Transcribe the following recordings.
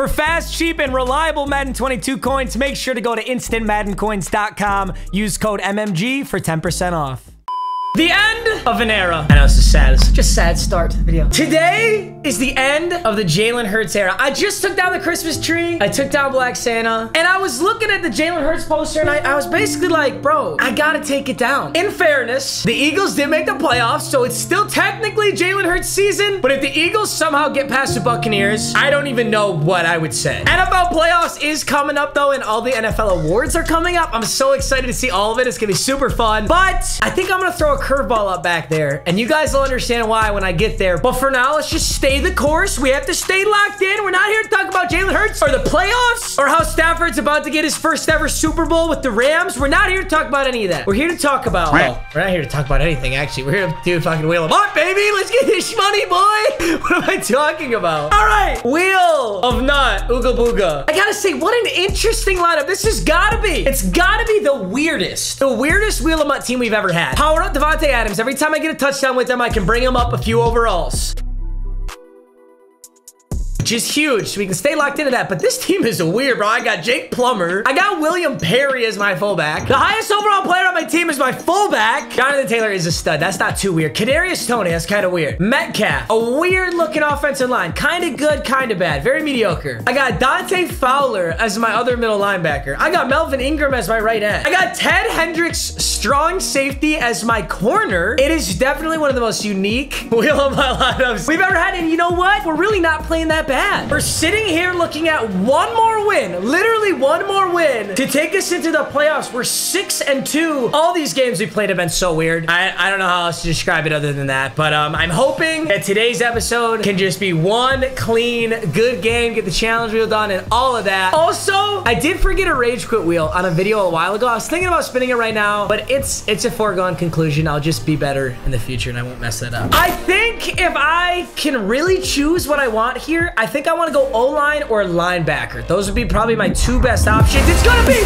For fast, cheap, and reliable Madden 22 coins, make sure to go to instantmaddencoins.com. Use code MMG for 10% off. The end of an era. I know this is sad. It's such a sad start to the video. Today is the end of the Jalen Hurts era. I just took down the Christmas tree. I took down Black Santa. And I was looking at the Jalen Hurts poster and I, I was basically like, bro, I gotta take it down. In fairness, the Eagles did make the playoffs, so it's still technically Jalen Hurts season. But if the Eagles somehow get past the Buccaneers, I don't even know what I would say. NFL playoffs is coming up though, and all the NFL awards are coming up. I'm so excited to see all of it. It's gonna be super fun. But I think I'm gonna throw a curveball up back there, and you guys will understand why when I get there. But for now, let's just stay the course. We have to stay locked in. We're not here to talk about Jalen Hurts or the playoffs or how Stafford's about to get his first ever Super Bowl with the Rams. We're not here to talk about any of that. We're here to talk about, well, we're not here to talk about anything, actually. We're here to do fucking wheel them up, baby. Let's get this money, boy. What am I talking about? All right, Wheel of MUT, Ooga Booga. I gotta say, what an interesting lineup. This has gotta be. It's gotta be the weirdest, the weirdest Wheel of MUT team we've ever had. Power up Davante Adams. Every time I get a touchdown with them, I can bring him up a few overalls which is huge. So we can stay locked into that. But this team is weird, bro. I got Jake Plummer. I got William Perry as my fullback. The highest overall player on my team is my fullback. Jonathan Taylor is a stud. That's not too weird. Kadarius Toney, that's kind of weird. Metcalf, a weird looking offensive line. Kind of good, kind of bad. Very mediocre. I got Dante Fowler as my other middle linebacker. I got Melvin Ingram as my right end. I got Ted Hendricks, strong safety as my corner. It is definitely one of the most unique wheel of my lineups we've ever had. And you know what? We're really not playing that bad. We're sitting here looking at one more win, literally one more win to take us into the playoffs. We're six and two. All these games we played have been so weird. I, I don't know how else to describe it other than that, but um, I'm hoping that today's episode can just be one clean, good game, get the challenge wheel done and all of that. Also, I did forget a rage quit wheel on a video a while ago. I was thinking about spinning it right now, but it's it's a foregone conclusion. I'll just be better in the future and I won't mess that up. I think if I can really choose what I want here, I think I want to go O-line or linebacker. Those would be probably my two best options. It's gonna be,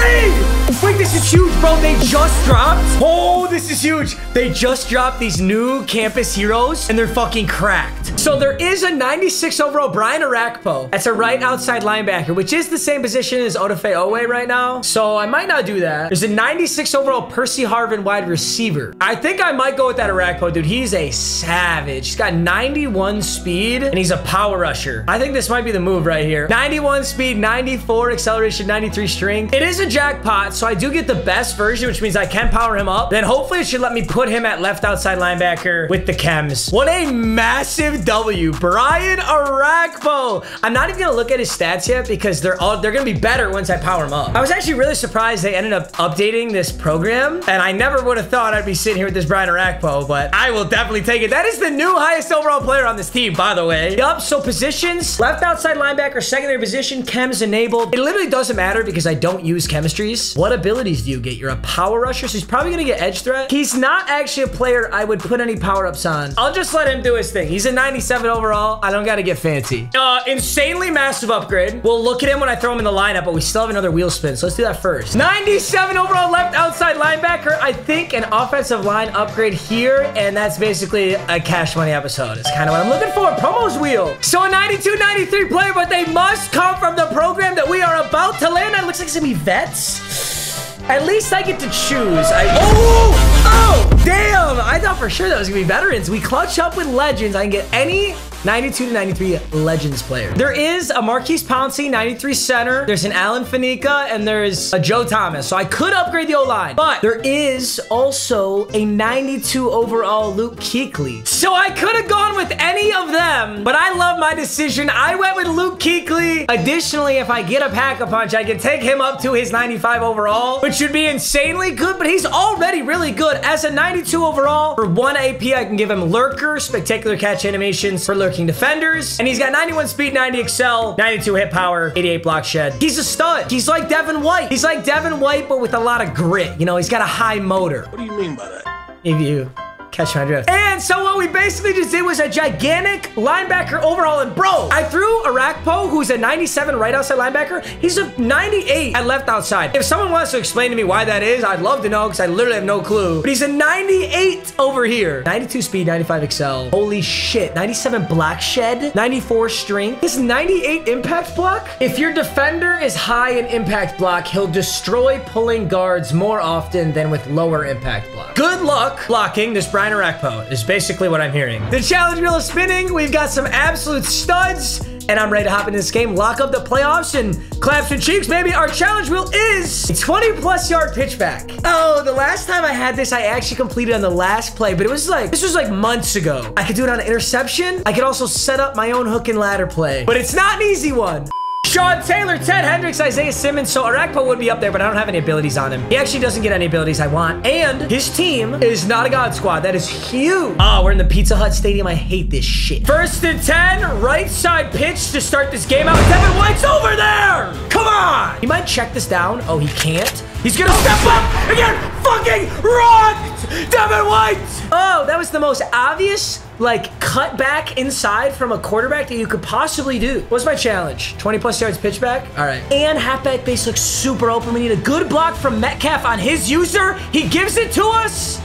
hey! Wait, this is huge, bro. They just dropped. Oh, this is huge. They just dropped these new campus heroes and they're fucking cracked. So there is a 96 overall Brian Orakpo. That's a right outside linebacker, which is the same position as Odafe Oweh right now. So I might not do that. There's a 96 overall Percy Harvin wide receiver. I think I might go with that Orakpo, dude. He's a savage. He's got 91 speed and he's a power rusher. I think this might be the move right here. 91 speed, 94 acceleration, 93 strength. It is a jackpot, so I do get the best version, which means I can power him up. Then hopefully it should let me put him at left outside linebacker with the chems. What a massive W. Brian Orakpo. I'm not even gonna look at his stats yet because they're all they're gonna be better once I power him up. I was actually really surprised they ended up updating this program, and I never would have thought I'd be sitting here with this Brian Orakpo, but I will definitely take it. That is the new highest overall player on this team, by the way. Yup, so positions, left outside linebacker, secondary position, chems enabled. It literally doesn't matter because I don't use chemistries. What abilities do you get? You're a power rusher, so he's probably gonna get edge threat. He's not actually a player I would put any power-ups on. I'll just let him do his thing. He's a 97 overall. I don't gotta get fancy. Uh, insanely massive upgrade. We'll look at him when I throw him in the lineup, but we still have another wheel spin, so let's do that first. 97 overall left outside linebacker. I think an offensive line upgrade here, and that's basically a cash money episode. It's kind of what I'm looking for. Promos wheel. So a 92, 93 player, but they must come from the program that we are about to land on. Looks like it's gonna be At least I get to choose. I oh oh damn! I thought for sure that was gonna be veterans. We clutch up with legends. I can get any 92 to 93 Legends player. There is a Maurkice Pouncey, 93 center. There's an Alan Faneca, and there's a Joe Thomas. So I could upgrade the O-line, but there is also a 92 overall Luke Kuechly. So I could have gone with any of them, but I love my decision. I went with Luke Kuechly. Additionally, if I get a Pack-a-Punch, I can take him up to his 95 overall, which should be insanely good, but he's already really good. As a 92 overall, for one AP, I can give him Lurker, Spectacular Catch Animations for Lurker lurking defenders. And he's got 91 speed, 90 excel, 92 hit power, 88 block shed. He's a stud. He's like Devin White. He's like Devin White, but with a lot of grit. You know, he's got a high motor. What do you mean by that? If you Catch my drift. And so what we basically just did was a gigantic linebacker overhaul. And bro, I threw Orakpo, who's a 97 right outside linebacker. He's a 98 at left outside. If someone wants to explain to me why that is, I'd love to know because I literally have no clue. But he's a 98 over here. 92 speed, 95 excel. Holy shit. 97 block shed, 94 strength. This 98 impact block. If your defender is high in impact block, he'll destroy pulling guards more often than with lower impact block. Good luck blocking this Brian Orakpo is basically what I'm hearing. The challenge wheel is spinning. We've got some absolute studs and I'm ready to hop into this game, lock up the playoffs, and claps and cheeks, baby. Our challenge wheel is a 20 plus yard pitchback. Oh, the last time I had this, I actually completed on the last play, but it was like, this was like months ago. I could do it on an interception. I could also set up my own hook and ladder play, but it's not an easy one. Sean Taylor, Ted Hendricks, Isaiah Simmons. So Orakpo would be up there, but I don't have any abilities on him. He actually doesn't get any abilities I want. And his team is not a God squad. That is huge. Oh, we're in the Pizza Hut Stadium. I hate this shit. First and 10, right side pitch to start this game out. Devin White's over there. Come on. He might check this down. Oh, he can't. He's gonna step up again. fucking rocked! Devin White! Oh, that was the most obvious, like, cut back inside from a quarterback that you could possibly do. What's my challenge? 20 plus yards pitch back? All right. And halfback base looks super open. We need a good block from Metcalf on his user. He gives it to us.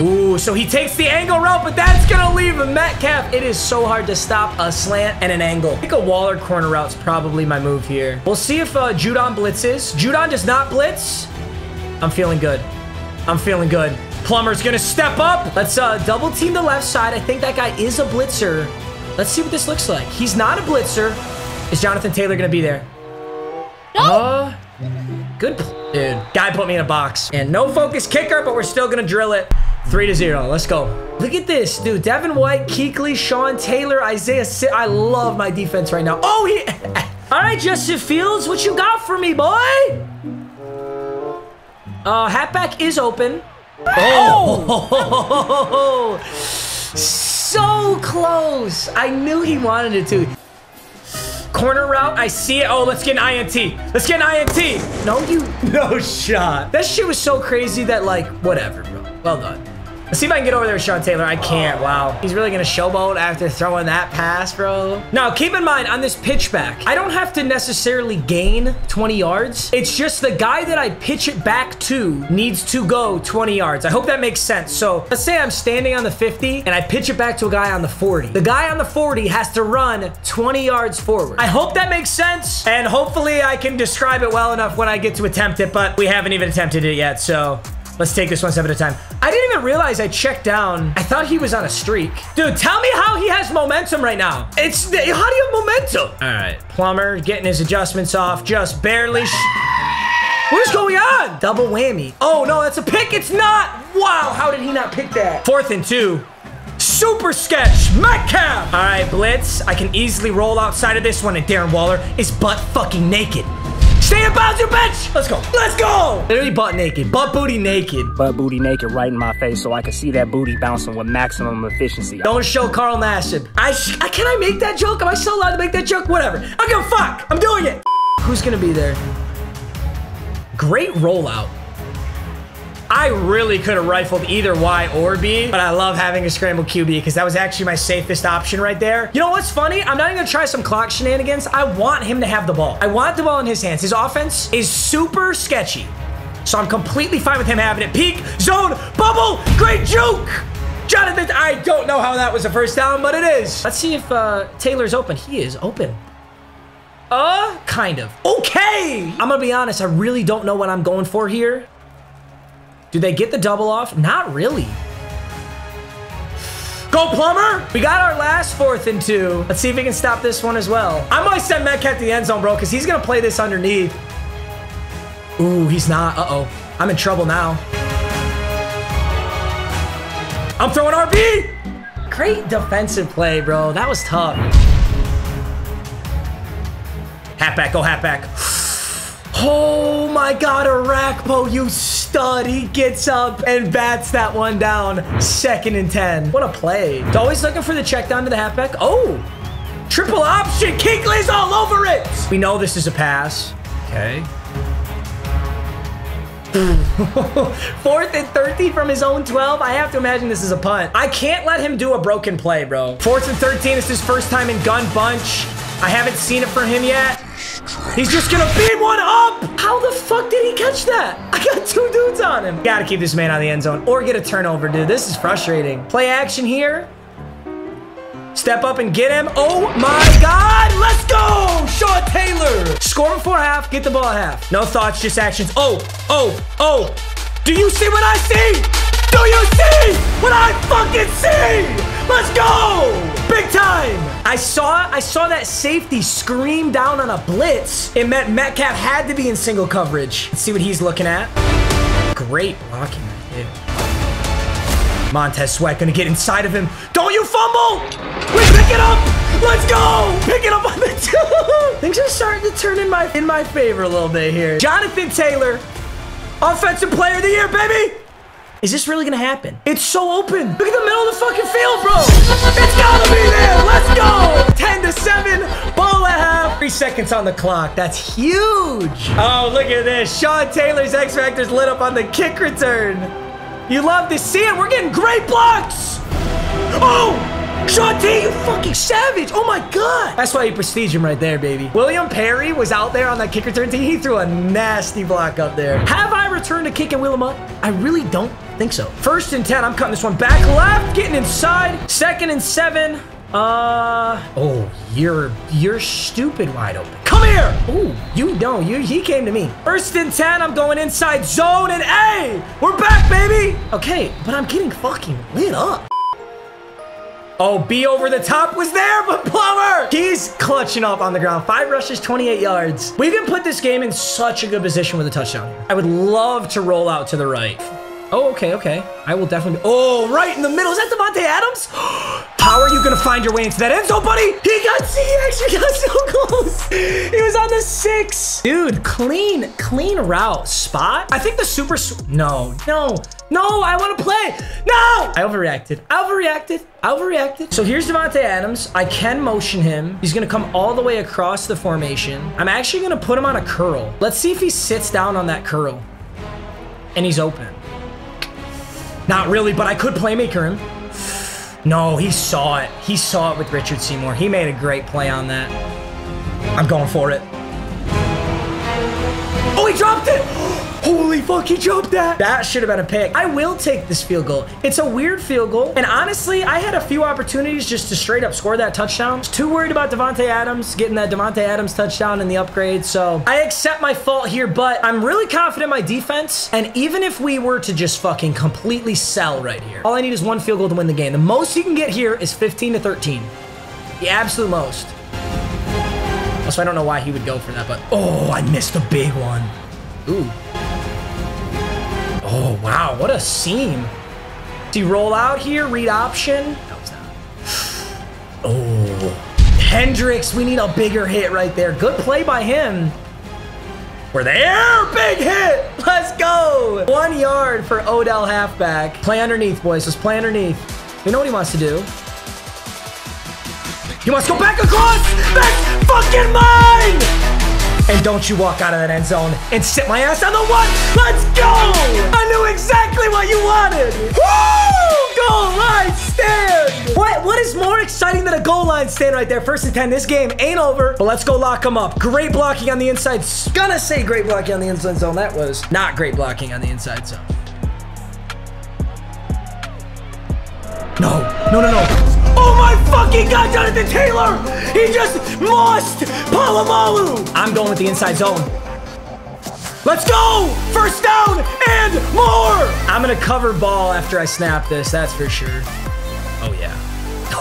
Ooh, so he takes the angle route, but that's gonna leave a Metcalf. It is so hard to stop a slant and an angle. I think a Waller corner route's probably my move here. We'll see if uh, Judon blitzes. Judon does not blitz. I'm feeling good. I'm feeling good. Plummer's gonna step up. Let's uh, double team the left side. I think that guy is a blitzer. Let's see what this looks like. He's not a blitzer. Is Jonathan Taylor gonna be there? No. Uh, good, dude. Guy put me in a box. And no focus kicker, but we're still gonna drill it. Three to zero. Let's go. Look at this, dude. Devin White, Kuechly, Sean Taylor, Isaiah. Si I love my defense right now. Oh, he. All right, Justin Fields, what you got for me, boy? Uh, halfback is open. Oh! so close. I knew he wanted it to. Corner route, I see it. Oh, let's get an INT. Let's get an INT. No, you, no shot. That shit was so crazy that like, whatever, bro. Well done. Let's see if I can get over there with Sean Taylor. I can't. Wow. He's really going to showboat after throwing that pass, bro. Now, keep in mind, on this pitch back, I don't have to necessarily gain 20 yards. It's just the guy that I pitch it back to needs to go 20 yards. I hope that makes sense. So let's say I'm standing on the 50 and I pitch it back to a guy on the 40. The guy on the 40 has to run 20 yards forward. I hope that makes sense. And hopefully I can describe it well enough when I get to attempt it, but we haven't even attempted it yet. So Let's take this one step at a time. I didn't even realize I checked down. I thought he was on a streak. Dude, tell me how he has momentum right now. It's, how do you have momentum? All right, Plummer getting his adjustments off, just barely. What is going on? Double whammy. Oh, no, that's a pick. It's not. Wow, how did he not pick that? Fourth and two. Super sketch, Metcalf. All right, Blitz. I can easily roll outside of this one, and Darren Waller is butt fucking naked. Stay in bounds, you bitch! Let's go. Let's go! Literally butt naked. Butt booty naked. Butt booty naked right in my face so I can see that booty bouncing with maximum efficiency. Don't show Carl Nassib. I, I Can I make that joke? Am I still allowed to make that joke? Whatever. I don't give a fuck. I'm doing it. Who's gonna be there? Great rollout. I really could have rifled either Y or B, but I love having a scramble QB because that was actually my safest option right there. You know what's funny? I'm not even gonna try some clock shenanigans. I want him to have the ball. I want the ball in his hands. His offense is super sketchy. So I'm completely fine with him having it. Peak, zone, bubble, great juke! Jonathan, I don't know how that was a first down, but it is. Let's see if uh, Taylor's open. He is open. Uh, kind of. Okay! I'm gonna be honest, I really don't know what I'm going for here. Do they get the double off? Not really. Go Plummer! We got our last fourth and two. Let's see if we can stop this one as well. I might send Metcalf to the end zone, bro, because he's going to play this underneath. Ooh, he's not. Uh-oh. I'm in trouble now. I'm throwing RB! Great defensive play, bro. That was tough. Halfback, go halfback. Oh my god, Orakpo, you stud. He gets up and bats that one down. Second and 10. What a play. He's always looking for the check down to the halfback. Oh, triple option. Kuechly's all over it. We know this is a pass. Okay. Fourth and 13 from his own 12. I have to imagine this is a punt. I can't let him do a broken play, bro. Fourth and 13 is his first time in gun bunch. I haven't seen it from him yet. He's just gonna beam one up! How the fuck did he catch that? I got two dudes on him. Gotta keep this man out of the end zone or get a turnover, dude. This is frustrating. Play action here. Step up and get him. Oh my God, let's go! Sean Taylor. Score before half, get the ball half. No thoughts, just actions. Oh, oh, oh. Do you see what I see? Do you see what I fucking see? Let's go! Big time! I saw I saw that safety scream down on a blitz. It meant Metcalf had to be in single coverage. Let's see what he's looking at. Great blocking there. Montez Sweat gonna get inside of him. Don't you fumble! We pick it up! Let's go! Pick it up on the two! Things are starting to turn in my in my favor a little bit here. Jonathan Taylor, Offensive Player of the Year, baby! Is this really gonna happen? It's so open. Look at the middle of the fucking field, bro. It's gotta be there. Let's go. 10 to 7. Ball at half. Three seconds on the clock. That's huge. Oh, look at this. Sean Taylor's X Factor's lit up on the kick return. You love to see it. We're getting great blocks. Oh! Sean T, you fucking savage. Oh my God. That's why you prestige him right there, baby. William Perry was out there on that kick return team. He threw a nasty block up there. Have I returned a kick and wheel him up? I really don't think so. First and 10, I'm cutting this one back left, getting inside. Second and seven. Uh, oh, you're, you're stupid wide open. Come here. Oh, you don't. You, he came to me. First and 10, I'm going inside zone and hey, we're back, baby. Okay, but I'm getting fucking lit up. Oh, B over the top was there, but Plummer! He's clutching up on the ground. Five rushes, 28 yards. We can put this game in such a good position with a touchdown. I would love to roll out to the right. Oh, okay, okay. I will definitely. Oh, right in the middle. Is that Davante Adams? How are you gonna find your way into that end zone, buddy? He got. He actually got so close. He was on the six. Dude, clean, clean route spot. I think the super. No, no, no. I want to play. No. I overreacted. I overreacted. I overreacted. So here's Davante Adams. I can motion him. He's gonna come all the way across the formation. I'm actually gonna put him on a curl. Let's see if he sits down on that curl. And he's open. Not really, but I could playmaker him. No, he saw it. He saw it with Richard Seymour. He made a great play on that. I'm going for it. Oh, he dropped it! Holy fuck, he dropped that. That should have been a pick. I will take this field goal. It's a weird field goal. And honestly, I had a few opportunities just to straight up score that touchdown. Too worried about Davante Adams getting that Davante Adams touchdown and the upgrade. So I accept my fault here, but I'm really confident in my defense. And even if we were to just fucking completely sell right here, all I need is one field goal to win the game. The most you can get here is 15 to 13. The absolute most. Also, I don't know why he would go for that, but oh, I missed a big one. Ooh. Oh, wow. What a seam. Do you roll out here? Read option. Oh. Hendricks, we need a bigger hit right there. Good play by him. We're there. Big hit. Let's go. One yard for Odell halfback. Play underneath, boys. Let's play underneath. We know what he wants to do. He wants to go back across. That's fucking mine. And don't you walk out of that end zone and sit my ass on the one. Let's go. I knew exactly what you wanted. Woo! Goal line stand. What, what is more exciting than a goal line stand right there? First and 10. This game ain't over, but let's go lock them up. Great blocking on the inside. Gonna say great blocking on the inside zone. That was not great blocking on the inside zone. No, no, no, no. Oh my fucking god, Jonathan Taylor! He just lost Polamalu! I'm going with the inside zone. Let's go! First down and more! I'm gonna cover ball after I snap this, that's for sure. Oh yeah.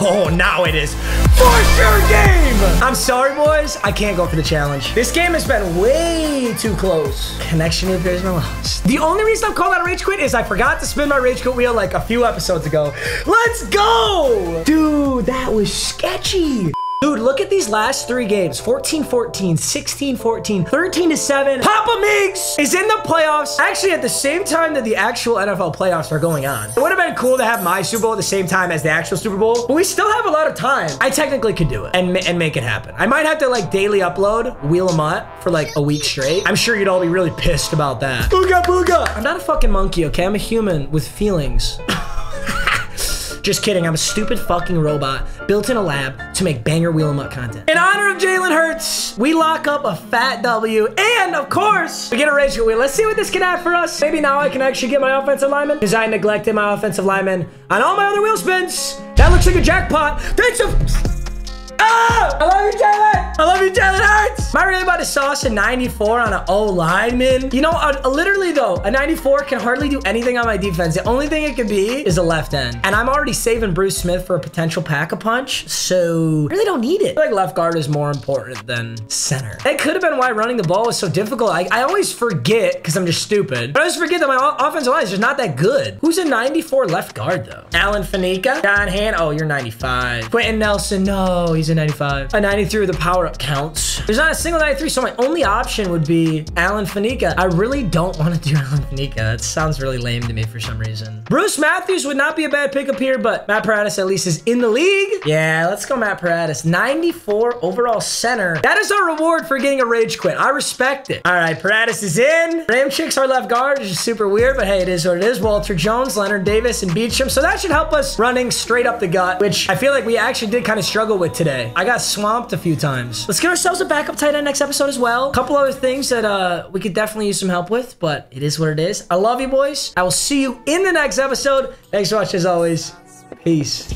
Oh, now it is for sure game! I'm sorry, boys. I can't go for the challenge. This game has been way too close. Connection appears my lost. The only reason I'm calling out a rage quit is I forgot to spin my rage quit wheel like a few episodes ago. Let's go! Dude, that was sketchy. Dude, look at these last three games 14 14, 16 14, 13 7. Papa Meags is in the playoffs actually at the same time that the actual NFL playoffs are going on. It would have been cool to have my Super Bowl at the same time as the actual Super Bowl, but we still have a lot of time. I technically could do it and, and make it happen. I might have to like daily upload Wheel Up for like a week straight. I'm sure you'd all be really pissed about that. Booga booga! I'm not a fucking monkey, okay? I'm a human with feelings. Just kidding. I'm a stupid fucking robot built in a lab to make banger wheel 'em up content. In honor of Jalen Hurts, we lock up a fat W, and of course, we get a rage wheel. Let's see what this can add for us. Maybe now I can actually get my offensive lineman because I neglected my offensive lineman on all my other wheel spins. That looks like a jackpot. That's a. Ah! I love you, Jalen! I love you, Jalen Hurts! Am I really about to sauce a 94 on an O lineman? You know, uh, literally though, a 94 can hardly do anything on my defense. The only thing it could be is a left end. And I'm already saving Bruce Smith for a potential pack-a-punch, so I really don't need it. I feel like left guard is more important than center. It could have been why running the ball was so difficult. I, I always forget, because I'm just stupid, I always forget that my offensive line is just not that good. Who's a 94 left guard though? Alan Faneca? John Han? Oh, you're 95. Quenton Nelson? No, he's a 95. A 93 with the power counts. There's not a single 93, so my only option would be Alan Faneca. I really don't want to do Alan Faneca. That sounds really lame to me for some reason. Bruce Matthews would not be a bad pickup here, but Matt Paradis at least is in the league. Yeah, let's go Matt Paradis. 94 overall center. That is our reward for getting a rage quit. I respect it. All right, Paradis is in. Ramczyk's our left guard, which is super weird, but hey, it is what it is. Walter Jones, Leonard Davis, and Beachum. So that should help us running straight up the gut, which I feel like we actually did kind of struggle with today. I got swamped a few times. Let's get ourselves a backup tight end next episode as well. A couple other things that uh, we could definitely use some help with, but it is what it is. I love you, boys. I will see you in the next episode. Thanks so much, as always. Peace.